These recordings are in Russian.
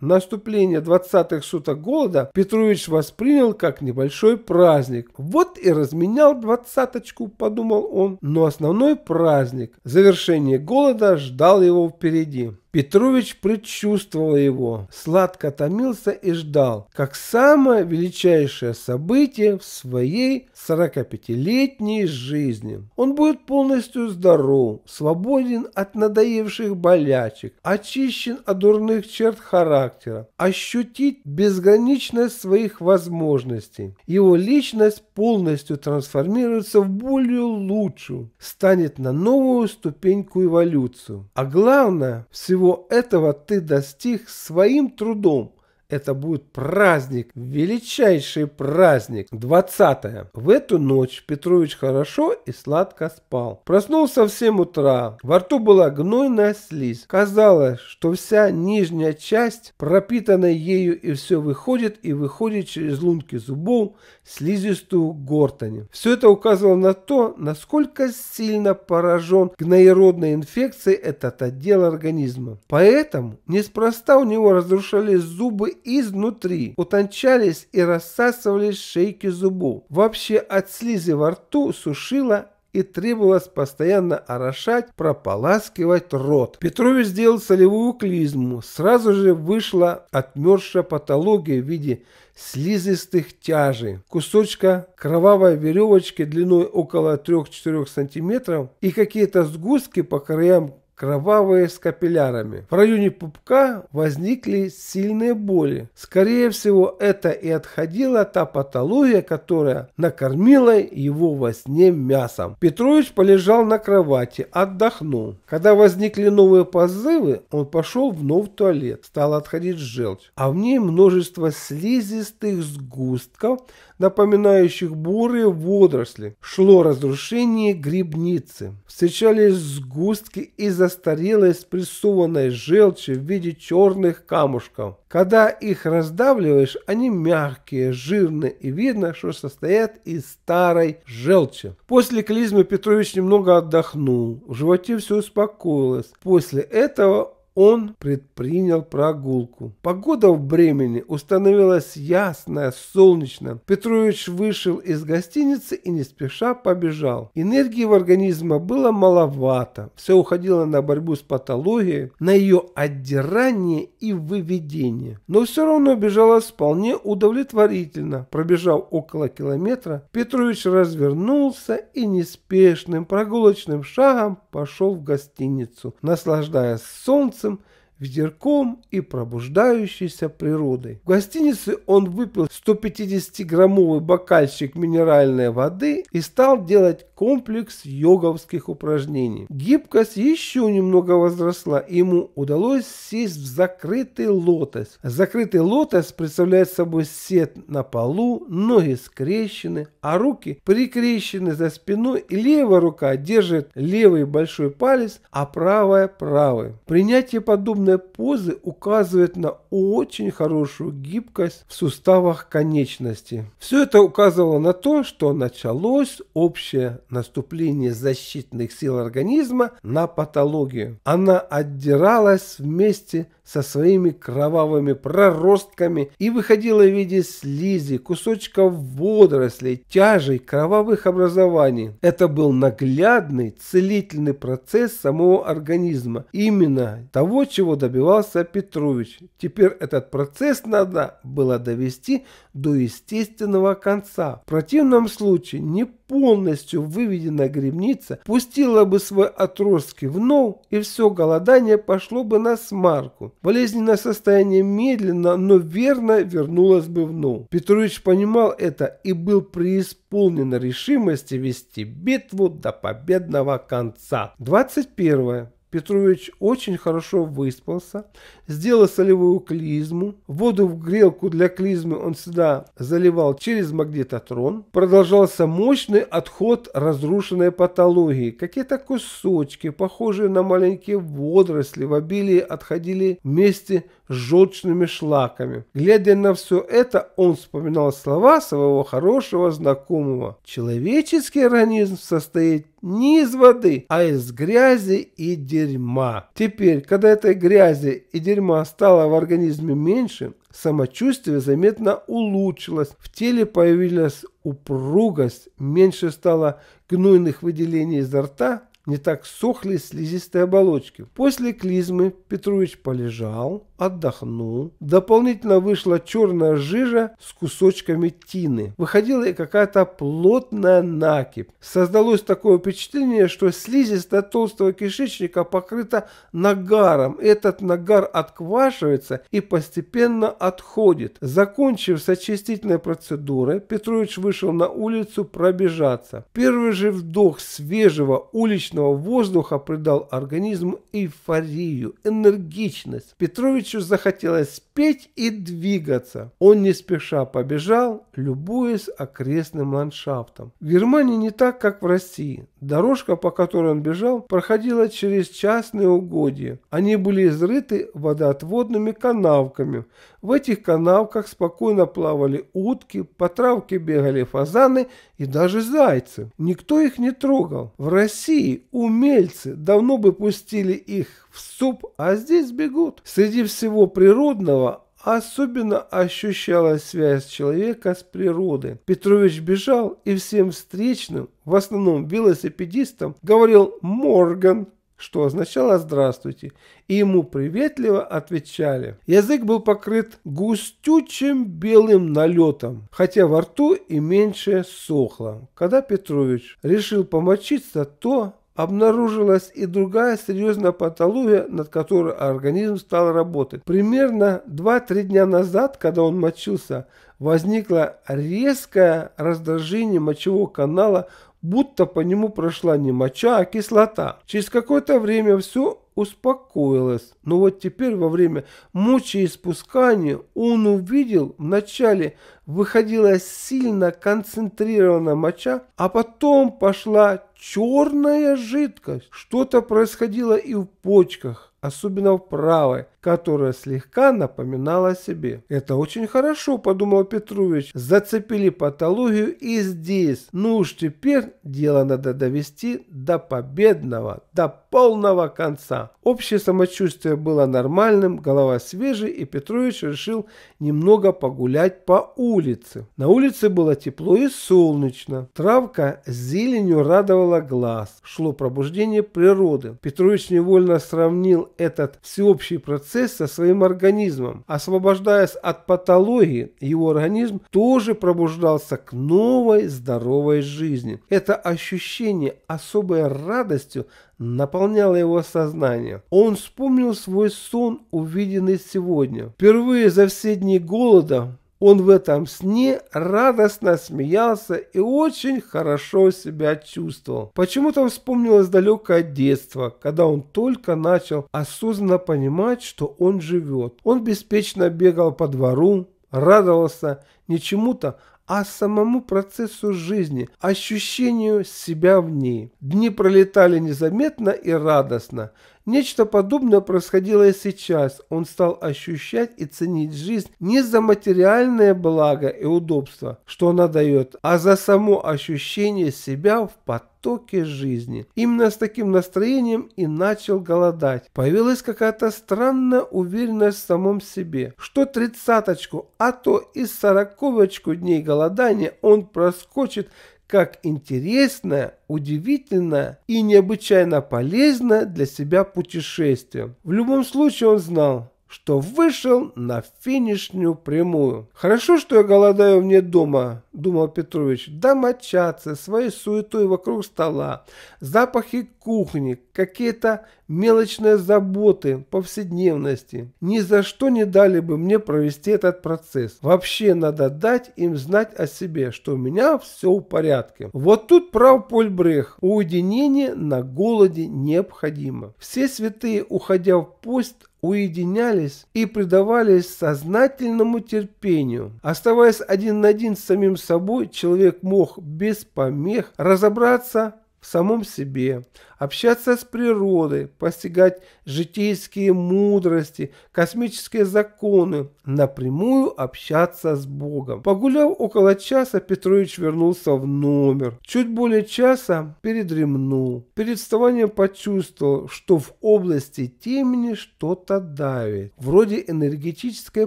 Наступление 20-х суток голода Петрович воспринял как небольшой праздник. Вот и разменял двадцаточку, подумал он. Но основной праздник, завершение голода, ждал его впереди. Петрович предчувствовал его, сладко томился и ждал, как самое величайшее событие в своей 45-летней жизни. Он будет полностью здоров, свободен от надоевших болячек, очищен от дурных черт характера, ощутит безграничность своих возможностей. Его личность полностью трансформируется в более лучшую, станет на новую ступеньку эволюцию. А главное, всего всего этого ты достиг своим трудом, это будет праздник, величайший праздник. 20 -е. В эту ночь Петрович хорошо и сладко спал. Проснулся в 7 утра. Во рту была гнойная слизь. Казалось, что вся нижняя часть пропитана ею и все выходит и выходит через лунки зубов, слизистую гортань. Все это указывало на то, насколько сильно поражен гноеродной инфекцией этот отдел организма. Поэтому неспроста у него разрушались зубы изнутри, утончались и рассасывались шейки зубов. Вообще от слизи во рту сушило и требовалось постоянно орошать, прополаскивать рот. Петрович сделал солевую клизму. Сразу же вышла отмерзшая патология в виде слизистых тяжей, кусочка кровавой веревочки длиной около 3-4 сантиметров и какие-то сгустки по краям кровавые с капиллярами. В районе пупка возникли сильные боли. Скорее всего, это и отходила та патология, которая накормила его во сне мясом. Петрович полежал на кровати, отдохнул. Когда возникли новые позывы, он пошел вновь в туалет. Стал отходить желчь. А в ней множество слизистых сгустков, напоминающих бурые водоросли. Шло разрушение грибницы. Встречались сгустки и застарелой спрессованной желчи в виде черных камушков. Когда их раздавливаешь, они мягкие, жирные и видно, что состоят из старой желчи. После клизмы Петрович немного отдохнул. В животе все успокоилось. После этого он предпринял прогулку. Погода в Бремени установилась ясная, солнечная. Петрович вышел из гостиницы и не спеша побежал. Энергии в организме было маловато. Все уходило на борьбу с патологией, на ее отдирание и выведение. Но все равно бежалось вполне удовлетворительно. Пробежав около километра, Петрович развернулся и неспешным прогулочным шагом пошел в гостиницу, наслаждаясь солнцем kısım ветерком и пробуждающейся природой. В гостинице он выпил 150-граммовый бокальчик минеральной воды и стал делать комплекс йоговских упражнений. Гибкость еще немного возросла, и ему удалось сесть в закрытый лотос. Закрытый лотос представляет собой сет на полу, ноги скрещены, а руки прикрещены за спиной, и левая рука держит левый большой палец, а правая правый. Принятие подобного подобные позы указывают на очень хорошую гибкость в суставах конечности. Все это указывало на то, что началось общее наступление защитных сил организма на патологию. Она отдиралась вместе со своими кровавыми проростками и выходила в виде слизи, кусочков водорослей, тяжей, кровавых образований. Это был наглядный целительный процесс самого организма. Именно того, чего добивался Петрович. Теперь этот процесс надо было довести до естественного конца. В противном случае не полностью выведенная грибница пустила бы свой отростки в нов, и все голодание пошло бы на смарку. Болезненное состояние медленно, но верно вернулось бы в нов. Петрович понимал это и был преисполнен решимости вести битву до победного конца. 21. Петрович очень хорошо выспался, сделал солевую клизму. Воду в грелку для клизмы он всегда заливал через магнитотрон. Продолжался мощный отход разрушенной патологии. Какие-то кусочки, похожие на маленькие водоросли, в обилии отходили вместе желчными шлаками. Глядя на все это, он вспоминал слова своего хорошего знакомого. Человеческий организм состоит не из воды, а из грязи и дерьма. Теперь, когда этой грязи и дерьма стало в организме меньше, самочувствие заметно улучшилось, в теле появилась упругость, меньше стало гнойных выделений изо рта, не так сохли слизистые оболочки. После клизмы Петрович полежал, отдохнул. Дополнительно вышла черная жижа с кусочками тины. Выходила и какая-то плотная накипь. Создалось такое впечатление, что слизистая толстого кишечника покрыта нагаром. Этот нагар отквашивается и постепенно отходит. Закончив с очистительной процедурой, Петрович вышел на улицу пробежаться. Первый же вдох свежего уличного уличного воздуха придал организму эйфорию, энергичность. Петровичу захотелось петь и двигаться. Он не спеша побежал, любуясь окрестным ландшафтом. В Германии не так, как в России. Дорожка, по которой он бежал, проходила через частные угодья. Они были изрыты водоотводными канавками. В этих канавках спокойно плавали утки, по травке бегали фазаны и даже зайцы. Никто их не трогал. В России умельцы давно бы пустили их в суп, а здесь бегут. Среди всего природного Особенно ощущалась связь человека с природой. Петрович бежал и всем встречным, в основном велосипедистам, говорил «Морган», что означало «здравствуйте», и ему приветливо отвечали. Язык был покрыт густючим белым налетом, хотя во рту и меньше сохло. Когда Петрович решил помочиться, то обнаружилась и другая серьезная патология, над которой организм стал работать. Примерно 2-3 дня назад, когда он мочился, возникло резкое раздражение мочевого канала, будто по нему прошла не моча, а кислота. Через какое-то время все успокоилось. Но вот теперь во время мочеиспускания он увидел вначале выходила сильно концентрированная моча, а потом пошла черная жидкость. Что-то происходило и в почках, особенно в правой, которая слегка напоминала о себе. Это очень хорошо, подумал Петрович. Зацепили патологию и здесь. Ну уж теперь дело надо довести до победного, до полного конца. Общее самочувствие было нормальным, голова свежей, и Петрович решил немного погулять по улице. На улице было тепло и солнечно. Травка зеленью радовала глаз. Шло пробуждение природы. Петрович невольно сравнил этот всеобщий процесс со своим организмом. Освобождаясь от патологии, его организм тоже пробуждался к новой здоровой жизни. Это ощущение особой радостью наполняло его сознание. Он вспомнил свой сон, увиденный сегодня. Впервые за все дни голода он в этом сне радостно смеялся и очень хорошо себя чувствовал. Почему-то вспомнилось далекое детство, когда он только начал осознанно понимать, что он живет. Он беспечно бегал по двору, радовался не чему-то, а самому процессу жизни, ощущению себя в ней. Дни пролетали незаметно и радостно. Нечто подобное происходило и сейчас. Он стал ощущать и ценить жизнь не за материальное благо и удобство, что она дает, а за само ощущение себя в потоке жизни. Именно с таким настроением и начал голодать. Появилась какая-то странная уверенность в самом себе, что тридцаточку, а то и сороковочку дней голодания он проскочит как интересное, удивительное и необычайно полезное для себя путешествие. В любом случае он знал, что вышел на финишную прямую. Хорошо, что я голодаю вне дома, думал Петрович. Домочадцы, своей суетой вокруг стола, запахи кухни, какие-то мелочные заботы, повседневности. Ни за что не дали бы мне провести этот процесс. Вообще надо дать им знать о себе, что у меня все в порядке. Вот тут прав Поль Брех. Уединение на голоде необходимо. Все святые, уходя в пост, уединялись и предавались сознательному терпению. Оставаясь один на один с самим собой, человек мог без помех разобраться самом себе, общаться с природой, постигать житейские мудрости, космические законы, напрямую общаться с Богом. Погуляв около часа, Петрович вернулся в номер. Чуть более часа передремнул. Перед вставанием почувствовал, что в области темени что-то давит. Вроде энергетической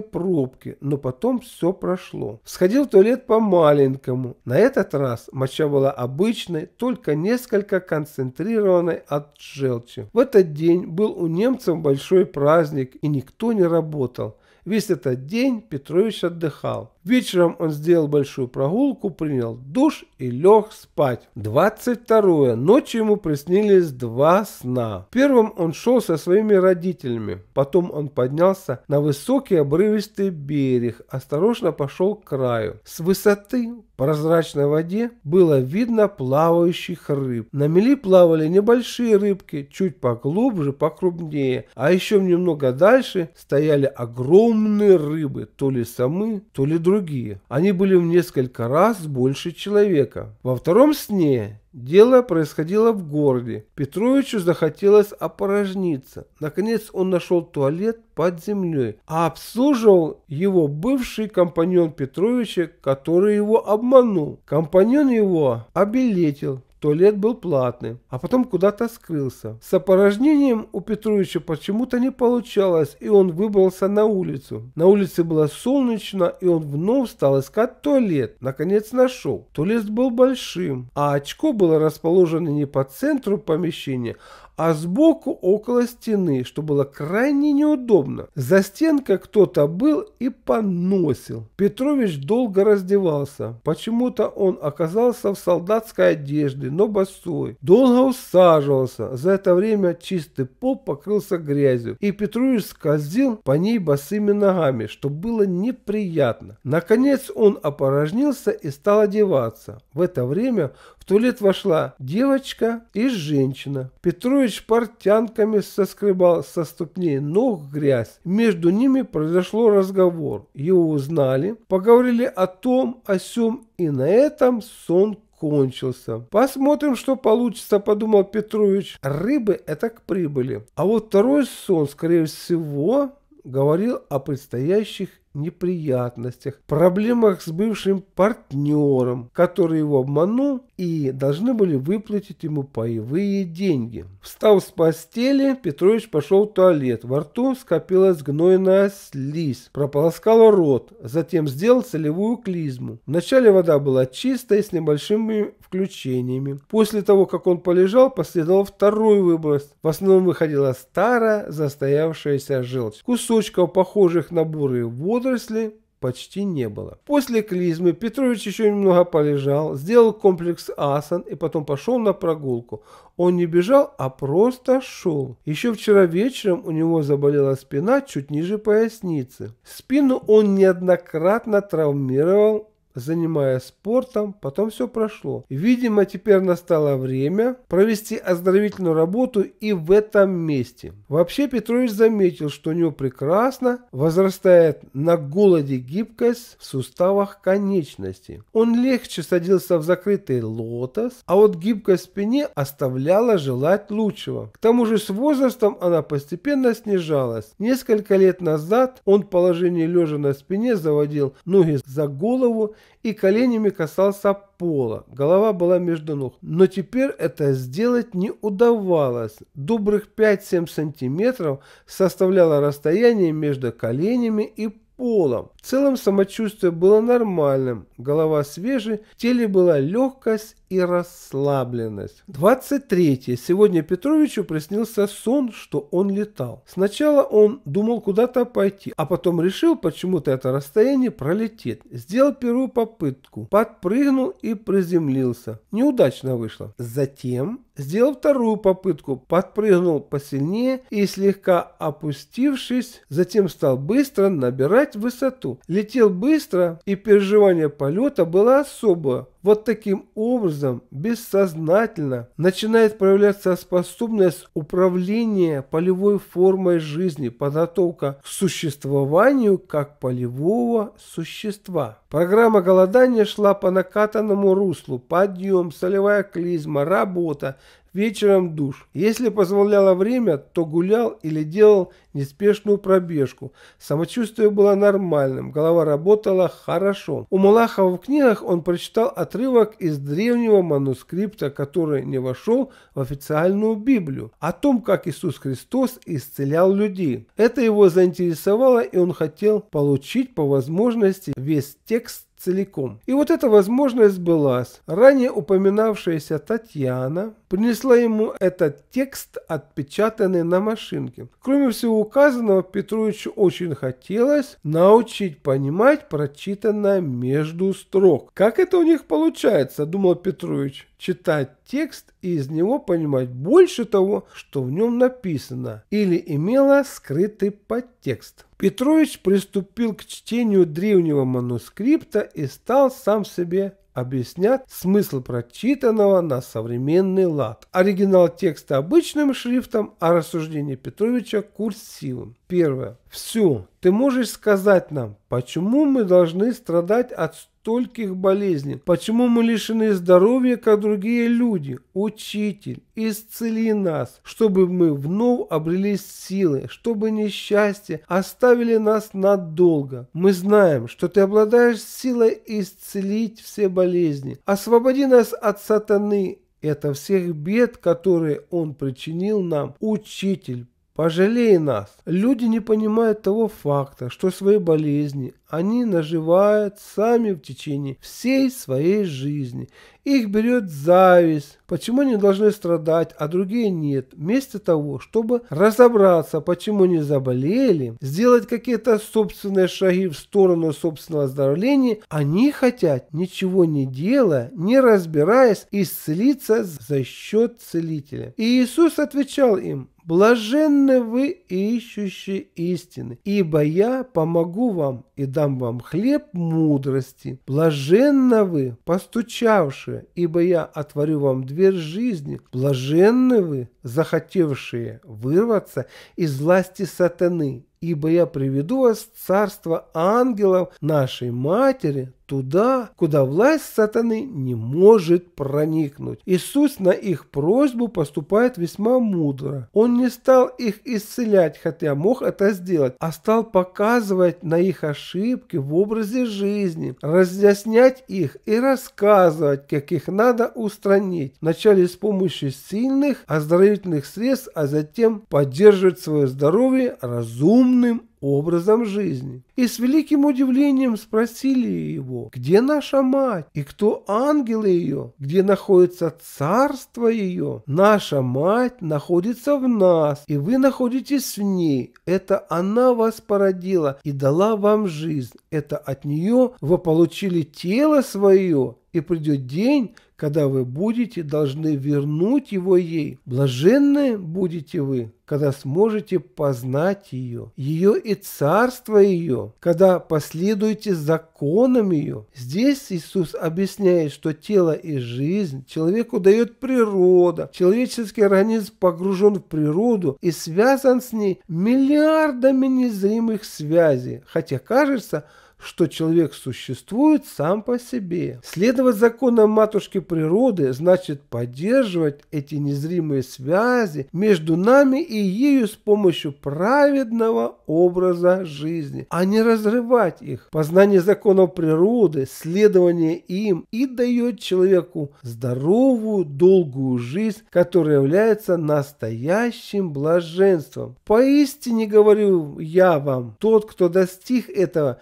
пробки, но потом все прошло. Сходил в туалет по-маленькому. На этот раз моча была обычной, только несколько концентрированной от желчи. В этот день был у немцев большой праздник, и никто не работал. Весь этот день Петрович отдыхал. Вечером он сделал большую прогулку, принял душ и лег спать. 22. Ночью ему приснились два сна. Первым он шел со своими родителями. Потом он поднялся на высокий обрывистый берег, осторожно пошел к краю. С высоты прозрачной воде было видно плавающих рыб. На мели плавали небольшие рыбки, чуть поглубже, покрупнее. А еще немного дальше стояли огромные рыбы, то ли самы, то ли другие. Они были в несколько раз больше человека. Во втором сне Дело происходило в городе. Петровичу захотелось опорожниться. Наконец он нашел туалет под землей, а обслуживал его бывший компаньон Петровича, который его обманул. Компаньон его обелетил, Туалет был платный, а потом куда-то скрылся. С опорожнением у Петровича почему-то не получалось, и он выбрался на улицу. На улице было солнечно, и он вновь стал искать туалет. Наконец нашел. Туалет был большим, а очко было расположено не по центру помещения, а сбоку около стены, что было крайне неудобно. За стенкой кто-то был и поносил. Петрович долго раздевался. Почему-то он оказался в солдатской одежде, но босой. Долго усаживался. За это время чистый пол покрылся грязью, и Петрович скользил по ней босыми ногами, что было неприятно. Наконец он опорожнился и стал одеваться. В это время в туалет вошла девочка и женщина. Петрович портянками соскребал со ступней ног грязь. Между ними произошло разговор. Его узнали, поговорили о том, о сем, и на этом сон кончился. Посмотрим, что получится, подумал Петрович. Рыбы это к прибыли. А вот второй сон, скорее всего, говорил о предстоящих неприятностях, проблемах с бывшим партнером, который его обманул и должны были выплатить ему паевые деньги. Встав с постели, Петрович пошел в туалет. Во рту скопилась гнойная слизь, прополоскал рот, затем сделал целевую клизму. Вначале вода была чистая с небольшими включениями. После того, как он полежал, последовал второй выброс. В основном выходила старая застоявшаяся желчь. Кусочков, похожих на бурые водоросли почти не было. После клизмы Петрович еще немного полежал, сделал комплекс асан и потом пошел на прогулку. Он не бежал, а просто шел. Еще вчера вечером у него заболела спина чуть ниже поясницы. Спину он неоднократно травмировал занимаясь спортом, потом все прошло. Видимо, теперь настало время провести оздоровительную работу и в этом месте. Вообще Петрович заметил, что у него прекрасно возрастает на голоде гибкость в суставах конечности. Он легче садился в закрытый лотос, а вот гибкость в спине оставляла желать лучшего. К тому же с возрастом она постепенно снижалась. Несколько лет назад он в положении лежа на спине заводил ноги за голову и коленями касался пола. Голова была между ног. Но теперь это сделать не удавалось. Добрых 5-7 сантиметров составляло расстояние между коленями и полом. В целом самочувствие было нормальным. Голова свежей, в теле была легкость и расслабленность. 23. Сегодня Петровичу приснился сон, что он летал. Сначала он думал куда-то пойти, а потом решил почему-то это расстояние пролететь. Сделал первую попытку, подпрыгнул и приземлился. Неудачно вышло. Затем сделал вторую попытку, подпрыгнул посильнее и слегка опустившись, затем стал быстро набирать высоту. Летел быстро и переживание полета было особое. Вот таким образом, бессознательно, начинает проявляться способность управления полевой формой жизни, подготовка к существованию как полевого существа. Программа голодания шла по накатанному руслу. Подъем, солевая клизма, работа, вечером душ. Если позволяло время, то гулял или делал неспешную пробежку. Самочувствие было нормальным, голова работала хорошо. У Малахова в книгах он прочитал отрывок из древнего манускрипта, который не вошел в официальную Библию, о том, как Иисус Христос исцелял людей. Это его заинтересовало, и он хотел получить по возможности весь текст целиком. И вот эта возможность сбылась. Ранее упоминавшаяся Татьяна принесла ему этот текст, отпечатанный на машинке. Кроме всего указанного, Петровичу очень хотелось научить понимать прочитанное между строк. Как это у них получается, думал Петрович читать текст и из него понимать больше того, что в нем написано или имело скрытый подтекст. Петрович приступил к чтению древнего манускрипта и стал сам себе объяснять смысл прочитанного на современный лад. Оригинал текста обычным шрифтом, а рассуждение Петровича курсивом. Первое. Все. Ты можешь сказать нам, почему мы должны страдать от стольких болезней? Почему мы лишены здоровья, как другие люди? Учитель, исцели нас, чтобы мы вновь обрели силы, чтобы несчастье оставили нас надолго. Мы знаем, что ты обладаешь силой исцелить все болезни. Освободи нас от сатаны это всех бед, которые Он причинил нам. Учитель, Пожалей нас. Люди не понимают того факта, что свои болезни они наживают сами в течение всей своей жизни. Их берет зависть. Почему они должны страдать, а другие нет? Вместо того, чтобы разобраться, почему они заболели, сделать какие-то собственные шаги в сторону собственного оздоровления, они хотят, ничего не делая, не разбираясь, исцелиться за счет целителя. И Иисус отвечал им, Блаженны вы, ищущие истины, ибо я помогу вам и дам вам хлеб мудрости. Блаженны вы, постучавшие, ибо я отворю вам дверь жизни. Блаженны вы, захотевшие вырваться из власти сатаны, ибо я приведу вас в царство ангелов нашей матери, туда, куда власть сатаны не может проникнуть. Иисус на их просьбу поступает весьма мудро. Он не стал их исцелять, хотя мог это сделать, а стал показывать на их ошибки в образе жизни, разъяснять их и рассказывать, как их надо устранить. Вначале с помощью сильных оздоровительных средств, а затем поддерживать свое здоровье разумно умным образом жизни. И с великим удивлением спросили его, где наша мать и кто ангелы ее, где находится царство ее. Наша мать находится в нас, и вы находитесь в ней. Это она вас породила и дала вам жизнь. Это от нее вы получили тело свое, и придет день, когда вы будете должны вернуть его ей. Блаженны будете вы, когда сможете познать ее, ее и царство ее, когда последуете законам ее. Здесь Иисус объясняет, что тело и жизнь человеку дает природа. Человеческий организм погружен в природу и связан с ней миллиардами незримых связей, хотя кажется, что человек существует сам по себе. Следовать законам матушки природы значит поддерживать эти незримые связи между нами и ею с помощью праведного образа жизни, а не разрывать их. Познание законов природы, следование им и дает человеку здоровую, долгую жизнь, которая является настоящим блаженством. Поистине говорю я вам, тот, кто достиг этого,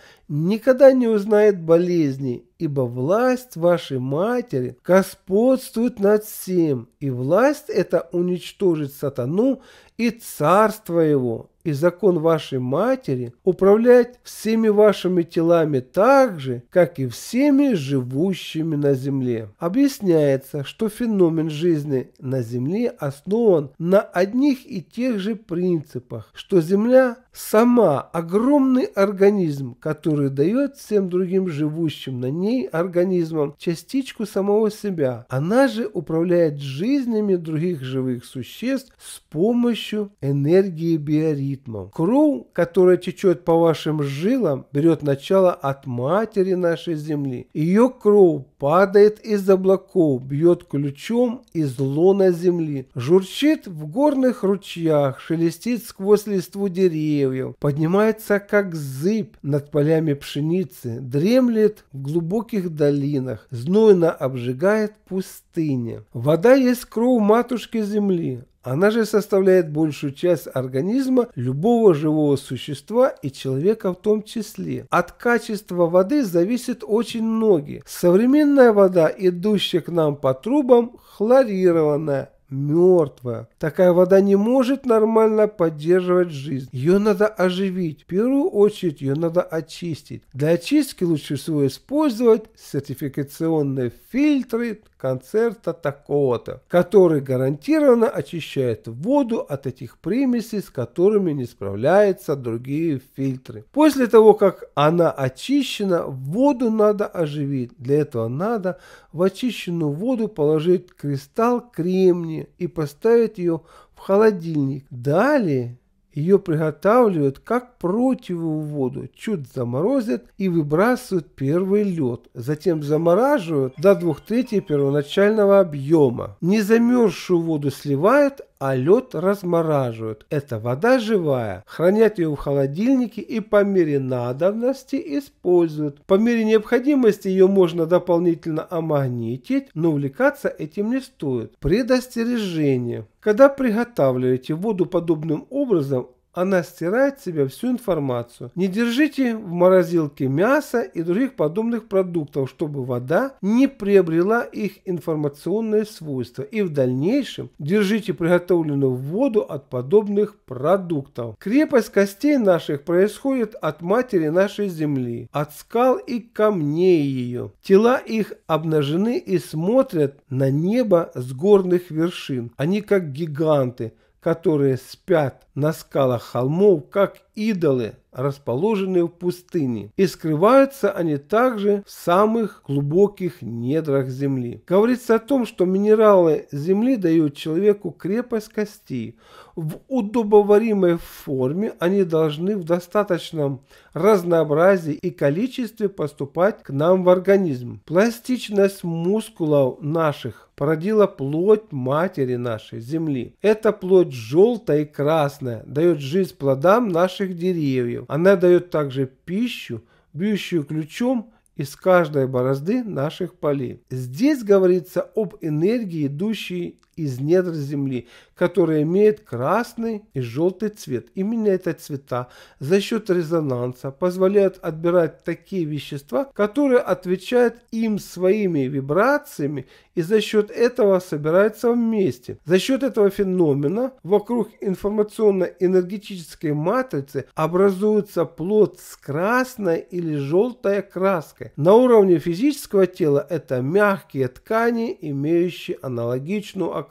никогда не узнает болезни, ибо власть вашей матери господствует над всем, и власть эта уничтожит сатану и царство его, и закон вашей матери управлять всеми вашими телами так же, как и всеми живущими на земле. Объясняется, что феномен жизни на земле основан на одних и тех же принципах, что земля сама огромный организм, который дает всем другим живущим на ней ней организмом частичку самого себя. Она же управляет жизнями других живых существ с помощью энергии биоритмов. Кровь, которая течет по вашим жилам, берет начало от матери нашей Земли. Ее кровь падает из облаков, бьет ключом из лона земли, журчит в горных ручьях, шелестит сквозь листву деревьев, поднимается как зыбь над полями пшеницы, дремлет в глубоких долинах, знойно обжигает пустыня. Вода есть кровь матушки земли, она же составляет большую часть организма любого живого существа и человека в том числе. От качества воды зависит очень многие. Современная вода, идущая к нам по трубам, хлорированная, мертвая. Такая вода не может нормально поддерживать жизнь. Ее надо оживить. В первую очередь ее надо очистить. Для очистки лучше всего использовать сертификационные фильтры концерта такого-то, который гарантированно очищает воду от этих примесей, с которыми не справляются другие фильтры. После того, как она очищена, воду надо оживить. Для этого надо в очищенную воду положить кристалл кремния и поставить ее в холодильник. Далее ее приготавливают как противую воду, чуть заморозят и выбрасывают первый лед. Затем замораживают до двух третей первоначального объема. Незамерзшую воду сливают, а лед размораживают. Это вода живая. Хранят ее в холодильнике и по мере надобности используют. По мере необходимости ее можно дополнительно омагнитить, но увлекаться этим не стоит. Предостережение. Когда приготавливаете воду подобным образом, она стирает в себя всю информацию. Не держите в морозилке мясо и других подобных продуктов, чтобы вода не приобрела их информационные свойства. И в дальнейшем держите приготовленную воду от подобных продуктов. Крепость костей наших происходит от матери нашей земли, от скал и камней ее. Тела их обнажены и смотрят на небо с горных вершин. Они как гиганты, которые спят на скалах холмов, как идолы, расположенные в пустыне, и скрываются они также в самых глубоких недрах земли. Говорится о том, что минералы земли дают человеку крепость костей. В удобоваримой форме они должны в достаточном разнообразии и количестве поступать к нам в организм. Пластичность мускулов наших породила плоть матери нашей земли. Эта плоть желтая и красная дает жизнь плодам наших деревьев. Она дает также пищу, бьющую ключом из каждой борозды наших полей. Здесь говорится об энергии, идущей из недр земли, которая имеет красный и желтый цвет. Именно эти цвета за счет резонанса позволяют отбирать такие вещества, которые отвечают им своими вибрациями и за счет этого собираются вместе. За счет этого феномена вокруг информационно-энергетической матрицы образуется плод с красной или желтой краской. На уровне физического тела это мягкие ткани, имеющие аналогичную окраску.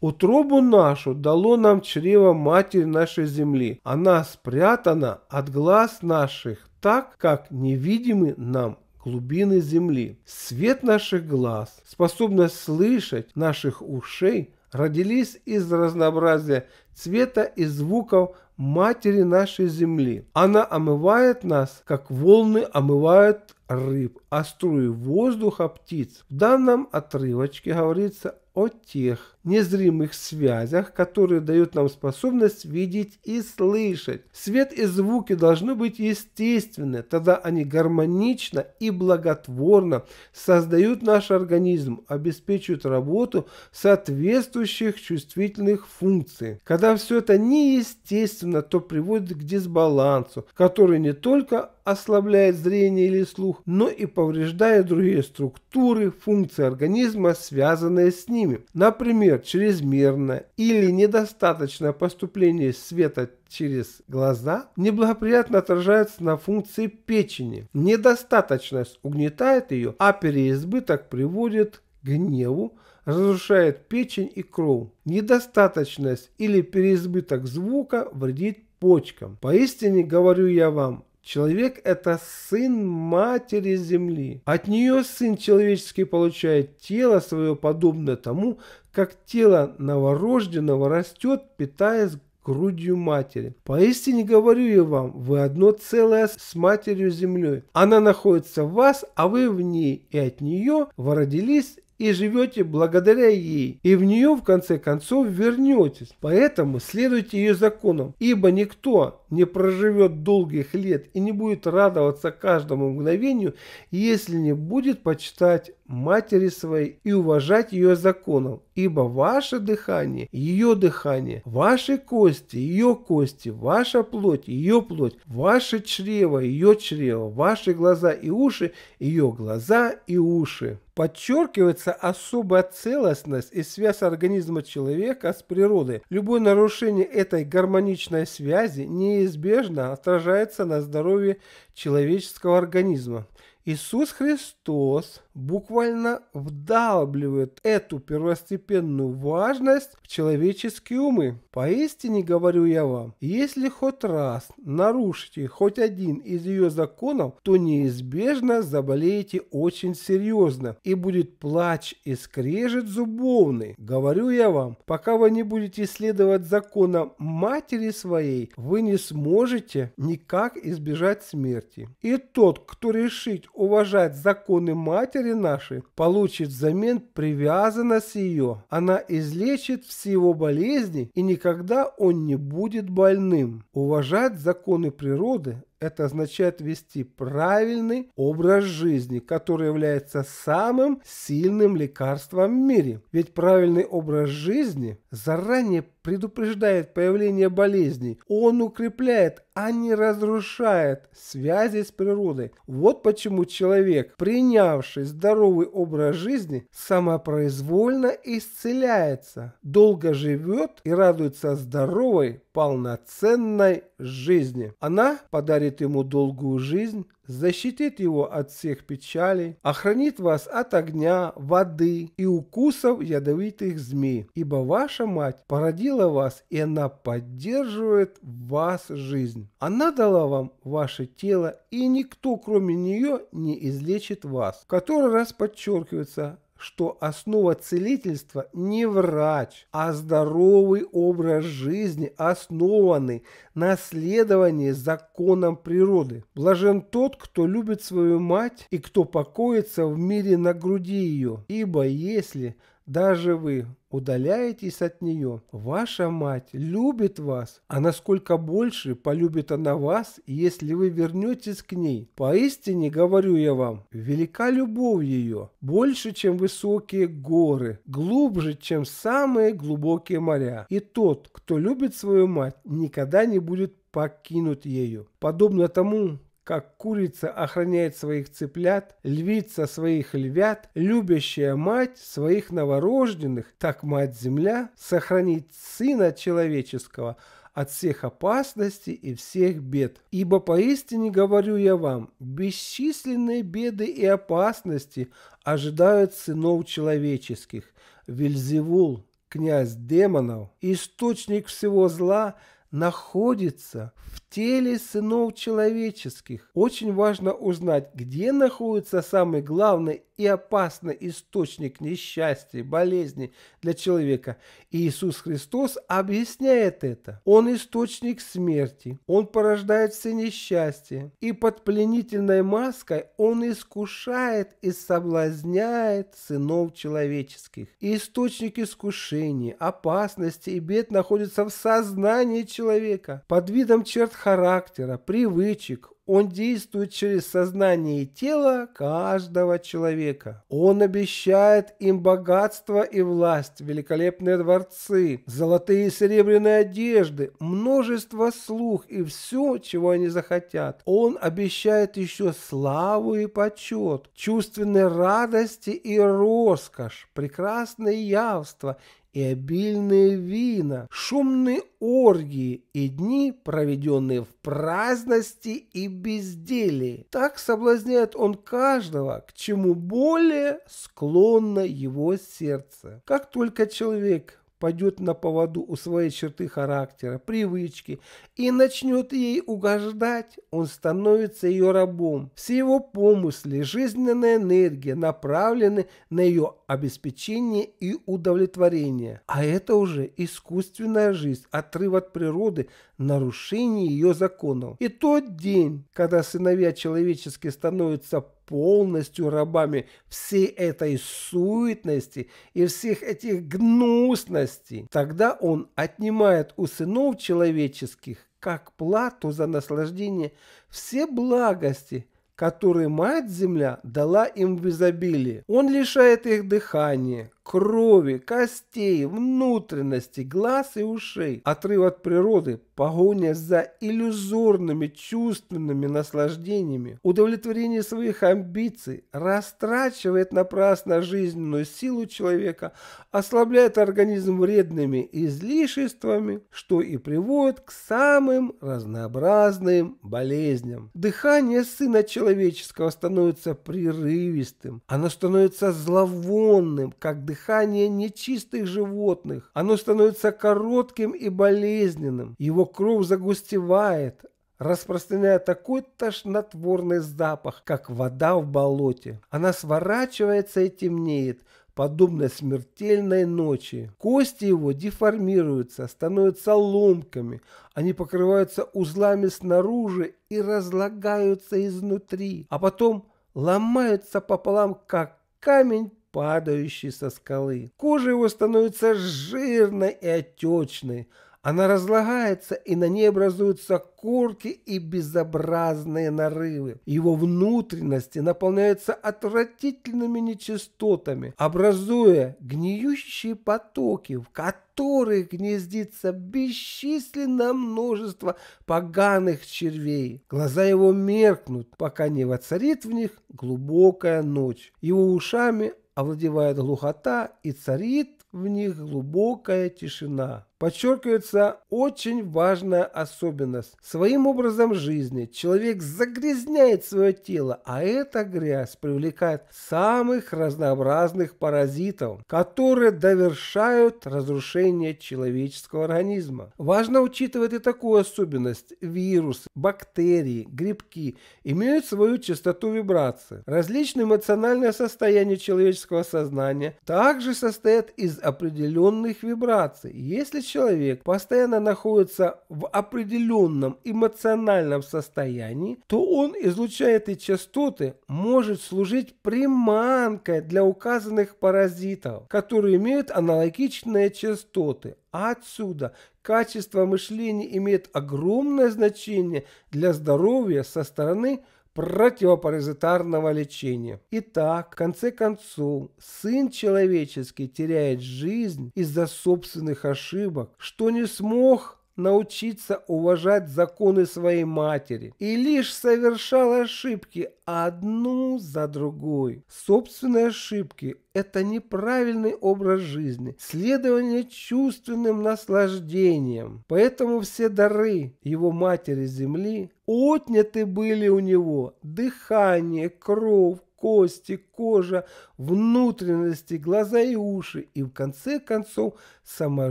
Утробу нашу дало нам чрево матери нашей земли. Она спрятана от глаз наших так, как невидимы нам глубины земли. Свет наших глаз, способность слышать наших ушей родились из разнообразия цвета и звуков матери нашей земли. Она омывает нас, как волны омывают рыб, а струи воздуха птиц. В данном отрывочке говорится о тех незримых связях, которые дают нам способность видеть и слышать. Свет и звуки должны быть естественны, тогда они гармонично и благотворно создают наш организм, обеспечивают работу соответствующих чувствительных функций. Когда все это неестественно, то приводит к дисбалансу, который не только ослабляет зрение или слух, но и повреждает другие структуры, функции организма, связанные с ними. Например, чрезмерное или недостаточное поступление света через глаза неблагоприятно отражается на функции печени. Недостаточность угнетает ее, а переизбыток приводит к гневу, разрушает печень и кровь. Недостаточность или переизбыток звука вредит почкам. Поистине говорю я вам, Человек – это сын матери земли. От нее сын человеческий получает тело свое, подобное тому, как тело новорожденного растет, питаясь грудью матери. Поистине говорю я вам, вы одно целое с матерью землей. Она находится в вас, а вы в ней, и от нее вы родились и живете благодаря ей, и в нее в конце концов вернетесь. Поэтому следуйте ее законам, ибо никто не проживет долгих лет и не будет радоваться каждому мгновению, если не будет почитать матери своей и уважать ее законом, ибо ваше дыхание, ее дыхание, ваши кости, ее кости, ваша плоть, ее плоть, ваше чрево, ее чрево, ваши глаза и уши, ее глаза и уши. Подчеркивается особая целостность и связь организма человека с природой. Любое нарушение этой гармоничной связи неизбежно отражается на здоровье человеческого организма. Иисус Христос буквально вдалбливает эту первостепенную важность в человеческие умы. Поистине говорю я вам, если хоть раз нарушите хоть один из ее законов, то неизбежно заболеете очень серьезно, и будет плач и скрежет зубовный. Говорю я вам, пока вы не будете следовать законам матери своей, вы не сможете никак избежать смерти. И тот, кто решит уважать законы матери нашей, получит взамен привязанность ее. Она излечит все его болезни, и никогда он не будет больным. Уважать законы природы это означает вести правильный образ жизни, который является самым сильным лекарством в мире. Ведь правильный образ жизни заранее предупреждает появление болезней. Он укрепляет, а не разрушает связи с природой. Вот почему человек, принявший здоровый образ жизни, самопроизвольно исцеляется, долго живет и радуется здоровой, полноценной жизни. Она подарит ему долгую жизнь, защитит его от всех печалей, охранит вас от огня, воды и укусов ядовитых змей, ибо ваша мать породила вас, и она поддерживает вас жизнь. Она дала вам ваше тело, и никто, кроме нее, не излечит вас. В который раз подчеркивается, что основа целительства не врач, а здоровый образ жизни, основанный на следовании законам природы. Блажен тот, кто любит свою мать и кто покоится в мире на груди ее, ибо если даже вы удаляетесь от нее. Ваша мать любит вас, а насколько больше полюбит она вас, если вы вернетесь к ней. Поистине, говорю я вам, велика любовь ее, больше, чем высокие горы, глубже, чем самые глубокие моря. И тот, кто любит свою мать, никогда не будет покинут ею. Подобно тому, как курица охраняет своих цыплят, львица своих львят, любящая мать своих новорожденных, так мать-земля сохранит сына человеческого от всех опасностей и всех бед. Ибо поистине говорю я вам, бесчисленные беды и опасности ожидают сынов человеческих. Вельзевул, князь демонов, источник всего зла – находится в теле сынов человеческих. Очень важно узнать, где находится самый главный и опасный источник несчастья, болезни для человека. И Иисус Христос объясняет это. Он источник смерти, Он порождает все несчастья. И под пленительной маской Он искушает и соблазняет сынов человеческих. И источник искушений, опасности и бед находится в сознании человека под видом черт характера, привычек, он действует через сознание и тело каждого человека. Он обещает им богатство и власть, великолепные дворцы, золотые и серебряные одежды, множество слух и все, чего они захотят. Он обещает еще славу и почет, чувственные радости и роскошь, прекрасное явство и обильные вина, шумные оргии и дни, проведенные в праздности и безделии. Так соблазняет он каждого, к чему более склонно его сердце. Как только человек пойдет на поводу у своей черты характера, привычки и начнет ей угождать, он становится ее рабом. Все его помысли, жизненная энергия направлены на ее обеспечение и удовлетворение. А это уже искусственная жизнь, отрыв от природы, нарушение ее законов. И тот день, когда сыновья человеческие становятся полностью рабами всей этой суетности и всех этих гнусностей, тогда он отнимает у сынов человеческих как плату за наслаждение все благости, которые Мать-Земля дала им в изобилии. Он лишает их дыхания, крови, костей, внутренности, глаз и ушей. Отрыв от природы, погоня за иллюзорными чувственными наслаждениями, удовлетворение своих амбиций, растрачивает напрасно жизненную силу человека, ослабляет организм вредными излишествами, что и приводит к самым разнообразным болезням. Дыхание Сына Человеческого становится прерывистым, оно становится зловонным, как дыхание нечистых животных. Оно становится коротким и болезненным. Его кровь загустевает, распространяя такой тошнотворный запах, как вода в болоте. Она сворачивается и темнеет, подобно смертельной ночи. Кости его деформируются, становятся ломками, они покрываются узлами снаружи и разлагаются изнутри, а потом ломаются пополам, как камень падающий со скалы. Кожа его становится жирной и отечной. Она разлагается, и на ней образуются корки и безобразные нарывы. Его внутренности наполняются отвратительными нечистотами, образуя гниющие потоки, в которых гнездится бесчисленное множество поганых червей. Глаза его меркнут, пока не воцарит в них глубокая ночь. Его ушами овладевает глухота и царит в них глубокая тишина. Подчеркивается очень важная особенность. Своим образом жизни человек загрязняет свое тело, а эта грязь привлекает самых разнообразных паразитов, которые довершают разрушение человеческого организма. Важно учитывать и такую особенность. Вирусы, бактерии, грибки имеют свою частоту вибрации. Различные эмоциональные состояния человеческого сознания также состоят из определенных вибраций. Если человек постоянно находится в определенном эмоциональном состоянии, то он, излучая эти частоты, может служить приманкой для указанных паразитов, которые имеют аналогичные частоты. А отсюда качество мышления имеет огромное значение для здоровья со стороны противопаразитарного лечения. Итак, в конце концов, Сын Человеческий теряет жизнь из-за собственных ошибок, что не смог научиться уважать законы своей матери и лишь совершал ошибки одну за другой. Собственные ошибки – это неправильный образ жизни, следование чувственным наслаждениям. Поэтому все дары его матери земли отняты были у него дыхание, кровь, кости, кожа, внутренности, глаза и уши, и в конце концов сама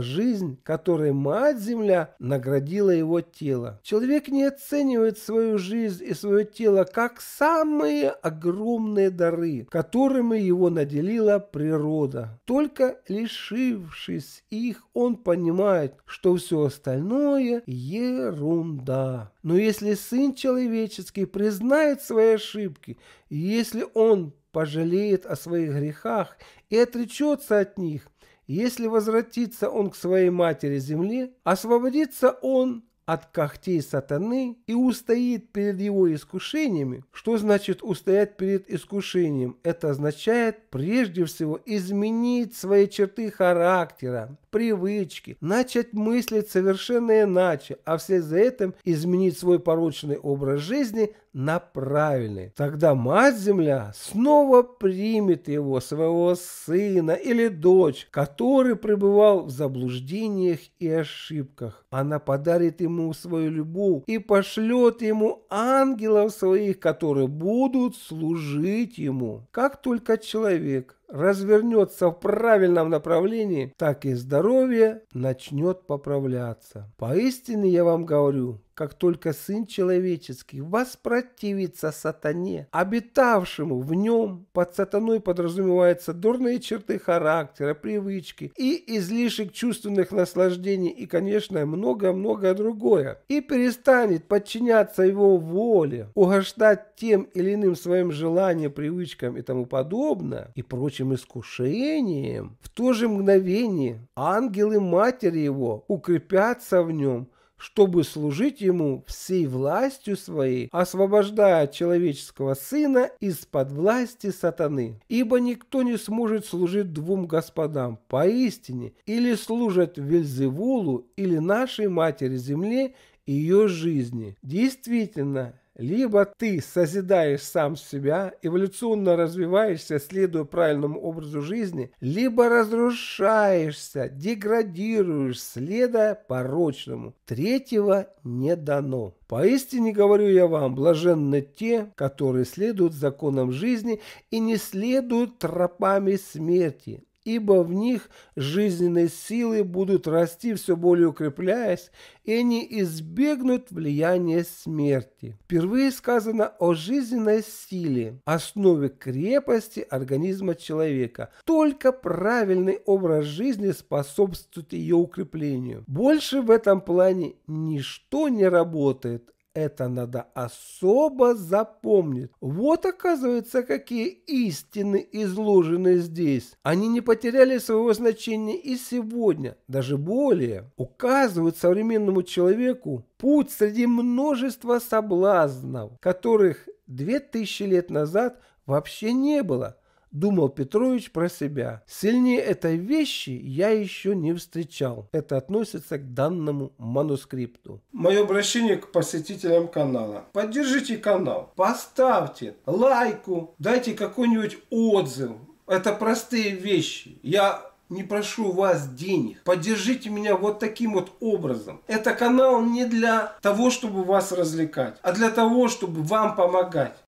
жизнь, которой Мать-Земля наградила его тело. Человек не оценивает свою жизнь и свое тело как самые огромные дары, которыми его наделила природа. Только лишившись их, он понимает, что все остальное ерунда. Но если Сын Человеческий признает свои ошибки, если он пожалеет о своих грехах и отречется от них, если возвратится он к своей матери земле, освободится он от когтей сатаны и устоит перед его искушениями. Что значит устоять перед искушением? Это означает прежде всего изменить свои черты характера, привычки, начать мыслить совершенно иначе, а вслед за этим изменить свой порочный образ жизни на правильный. Тогда Мать-Земля снова примет его, своего сына или дочь, который пребывал в заблуждениях и ошибках. Она подарит ему свою любовь и пошлет ему ангелов своих, которые будут служить ему. Как только человек развернется в правильном направлении, так и здоровье начнет поправляться. Поистине я вам говорю, как только Сын Человеческий воспротивится сатане, обитавшему в нем, под сатаной подразумеваются дурные черты характера, привычки и излишек чувственных наслаждений и, конечно, многое-многое другое, и перестанет подчиняться его воле, угождать тем или иным своим желаниям, привычкам и тому подобное, и прочим искушениям, в то же мгновение ангелы матери его укрепятся в нем, чтобы служить ему всей властью своей, освобождая человеческого сына из-под власти сатаны. Ибо никто не сможет служить двум господам поистине, или служат Вельзевулу, или нашей матери земле ее жизни. Действительно, либо ты созидаешь сам себя, эволюционно развиваешься, следуя правильному образу жизни, либо разрушаешься, деградируешь, следуя порочному. Третьего не дано. Поистине говорю я вам, блаженны те, которые следуют законам жизни и не следуют тропами смерти, ибо в них жизненные силы будут расти все более укрепляясь, и они избегнут влияния смерти. Впервые сказано о жизненной силе, основе крепости организма человека. Только правильный образ жизни способствует ее укреплению. Больше в этом плане ничто не работает, это надо особо запомнить. Вот оказывается, какие истины изложены здесь. Они не потеряли своего значения и сегодня, даже более. Указывают современному человеку путь среди множества соблазнов, которых две тысячи лет назад вообще не было думал Петрович про себя. Сильнее этой вещи я еще не встречал. Это относится к данному манускрипту. Мое обращение к посетителям канала. Поддержите канал, поставьте лайку, дайте какой-нибудь отзыв. Это простые вещи. Я не прошу вас денег. Поддержите меня вот таким вот образом. Это канал не для того, чтобы вас развлекать, а для того, чтобы вам помогать.